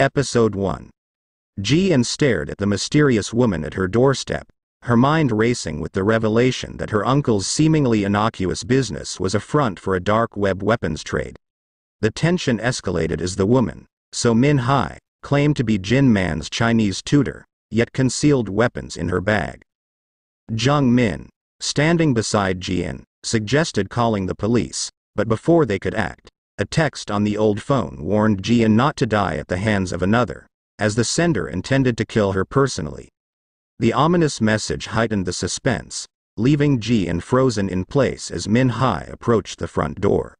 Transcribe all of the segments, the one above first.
Episode 1 Ji-in stared at the mysterious woman at her doorstep, her mind racing with the revelation that her uncle's seemingly innocuous business was a front for a dark web weapons trade. The tension escalated as the woman, So Min Hai, claimed to be Jin Man's Chinese tutor, yet concealed weapons in her bag. Jung Min, standing beside Ji-in, suggested calling the police, but before they could act, a text on the old phone warned Ji-in not to die at the hands of another, as the sender intended to kill her personally. The ominous message heightened the suspense, leaving Ji-in frozen in place as Min Hai approached the front door.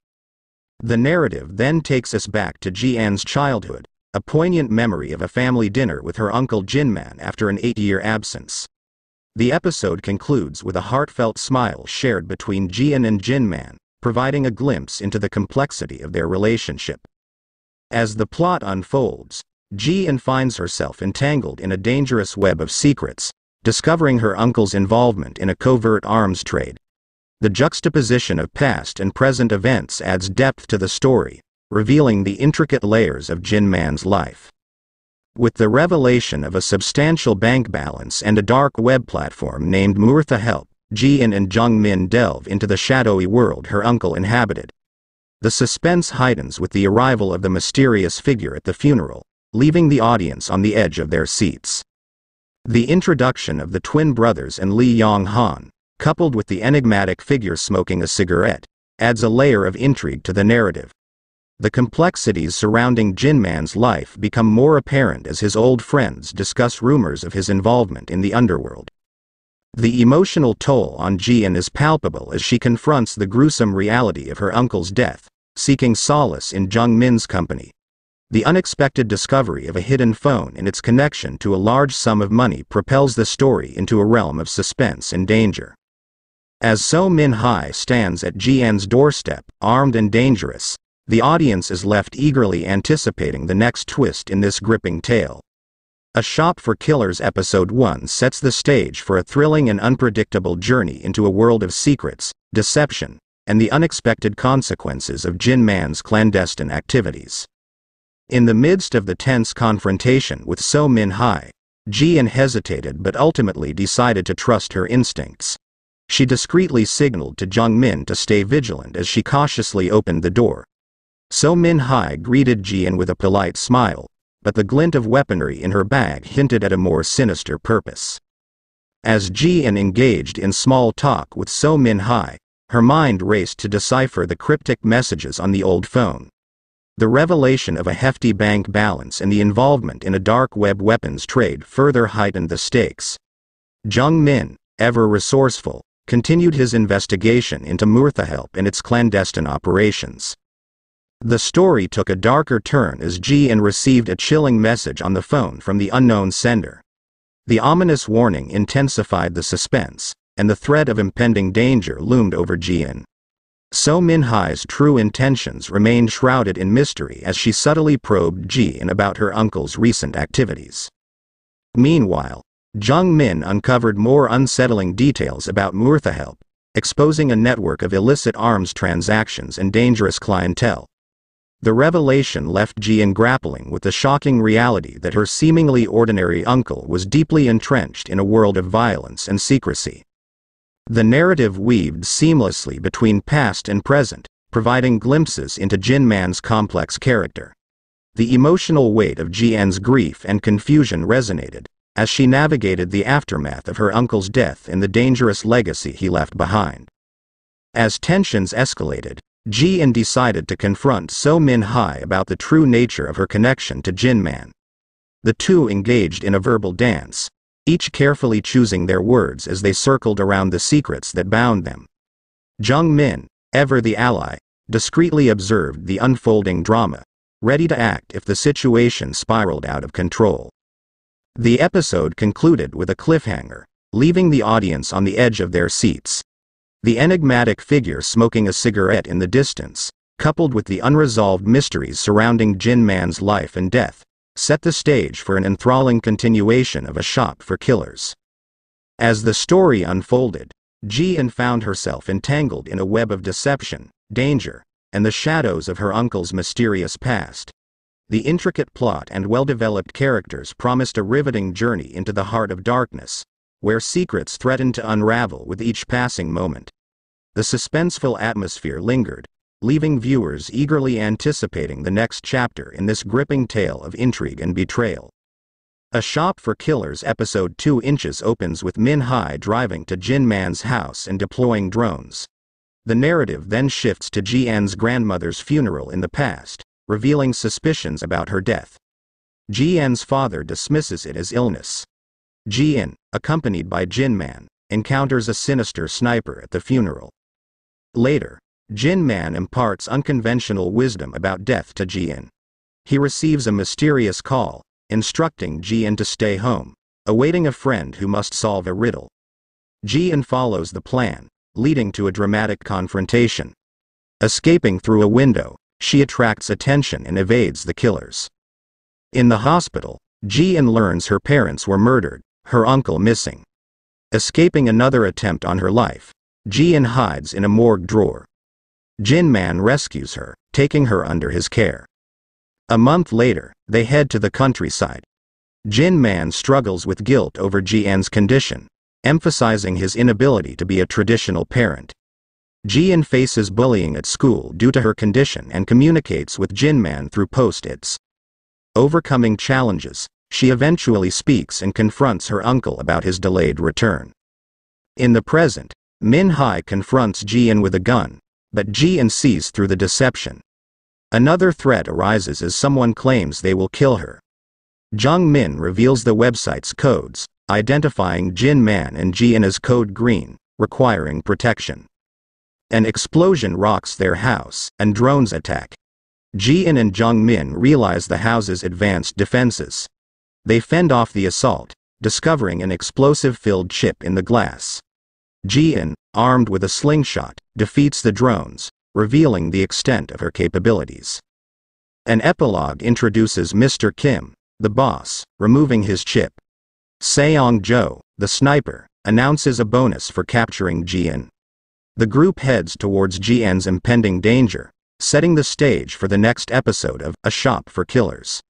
The narrative then takes us back to Ji-an's childhood, a poignant memory of a family dinner with her uncle Jinman after an eight-year absence. The episode concludes with a heartfelt smile shared between Ji-in and Jinman, providing a glimpse into the complexity of their relationship. As the plot unfolds, Ji-in finds herself entangled in a dangerous web of secrets, discovering her uncle's involvement in a covert arms trade. The juxtaposition of past and present events adds depth to the story, revealing the intricate layers of Jin Man's life. With the revelation of a substantial bank balance and a dark web platform named Murtha Help, Ji-in and Jung Min delve into the shadowy world her uncle inhabited. The suspense heightens with the arrival of the mysterious figure at the funeral, leaving the audience on the edge of their seats. The introduction of the twin brothers and Li Yong Han, coupled with the enigmatic figure smoking a cigarette, adds a layer of intrigue to the narrative. The complexities surrounding Jin Man's life become more apparent as his old friends discuss rumors of his involvement in the underworld. The emotional toll on Ji-in is palpable as she confronts the gruesome reality of her uncle's death, seeking solace in Jung Min's company. The unexpected discovery of a hidden phone and its connection to a large sum of money propels the story into a realm of suspense and danger. As So Min Hai stands at Ji-in's doorstep, armed and dangerous, the audience is left eagerly anticipating the next twist in this gripping tale. A Shop for Killers Episode 1 sets the stage for a thrilling and unpredictable journey into a world of secrets, deception, and the unexpected consequences of Jin Man's clandestine activities. In the midst of the tense confrontation with So Min Hai, Ji-in hesitated but ultimately decided to trust her instincts. She discreetly signaled to Jung Min to stay vigilant as she cautiously opened the door. So Min Hai greeted Ji-in with a polite smile, but the glint of weaponry in her bag hinted at a more sinister purpose. As Ji-in engaged in small talk with So Min Hai, her mind raced to decipher the cryptic messages on the old phone. The revelation of a hefty bank balance and the involvement in a dark web weapons trade further heightened the stakes. Jung Min, ever resourceful, continued his investigation into Murtha Help and its clandestine operations. The story took a darker turn as Ji-in received a chilling message on the phone from the unknown sender. The ominous warning intensified the suspense, and the threat of impending danger loomed over Ji-in. So Min-hai's true intentions remained shrouded in mystery as she subtly probed Ji-in about her uncle's recent activities. Meanwhile, Jung Min uncovered more unsettling details about Murtha Help, exposing a network of illicit arms transactions and dangerous clientele. The revelation left Ji-in grappling with the shocking reality that her seemingly ordinary uncle was deeply entrenched in a world of violence and secrecy. The narrative weaved seamlessly between past and present, providing glimpses into Jin Man's complex character. The emotional weight of Ji-in's grief and confusion resonated, as she navigated the aftermath of her uncle's death and the dangerous legacy he left behind. As tensions escalated, Ji-in decided to confront So Min Hai about the true nature of her connection to Jin Man. The two engaged in a verbal dance, each carefully choosing their words as they circled around the secrets that bound them. Jung Min, ever the ally, discreetly observed the unfolding drama, ready to act if the situation spiraled out of control. The episode concluded with a cliffhanger, leaving the audience on the edge of their seats, the enigmatic figure smoking a cigarette in the distance, coupled with the unresolved mysteries surrounding Jin Man's life and death, set the stage for an enthralling continuation of A Shop for Killers. As the story unfolded, Ji-in found herself entangled in a web of deception, danger, and the shadows of her uncle's mysterious past. The intricate plot and well-developed characters promised a riveting journey into the heart of darkness, where secrets threatened to unravel with each passing moment. The suspenseful atmosphere lingered, leaving viewers eagerly anticipating the next chapter in this gripping tale of intrigue and betrayal. A Shop for Killers episode 2 inches opens with Min Hai driving to Jin Man's house and deploying drones. The narrative then shifts to Ji En's grandmother's funeral in the past, revealing suspicions about her death. Ji En's father dismisses it as illness. Ji En, accompanied by Jin Man, encounters a sinister sniper at the funeral. Later, Jin Man imparts unconventional wisdom about death to Ji En. He receives a mysterious call, instructing Ji En to stay home, awaiting a friend who must solve a riddle. Ji En follows the plan, leading to a dramatic confrontation. Escaping through a window, she attracts attention and evades the killers. In the hospital, Ji En learns her parents were murdered, her uncle missing. Escaping another attempt on her life, Ji En hides in a morgue drawer. Jin Man rescues her, taking her under his care. A month later, they head to the countryside. Jin Man struggles with guilt over Ji En's condition, emphasizing his inability to be a traditional parent. Jian faces bullying at school due to her condition and communicates with Jinman through post-its. Overcoming challenges, she eventually speaks and confronts her uncle about his delayed return. In the present, Min Hai confronts Jian with a gun, but Jian sees through the deception. Another threat arises as someone claims they will kill her. Zhang Min reveals the website's codes, identifying Jin Man and Jian as Code Green, requiring protection. An explosion rocks their house, and drones attack. Ji-in and Zhang-min realize the house's advanced defenses. They fend off the assault, discovering an explosive-filled chip in the glass. Ji-in, armed with a slingshot, defeats the drones, revealing the extent of her capabilities. An epilogue introduces Mr. Kim, the boss, removing his chip. Seong Jo, the sniper, announces a bonus for capturing Ji-in. The group heads towards Ji En's impending danger, setting the stage for the next episode of A Shop for Killers.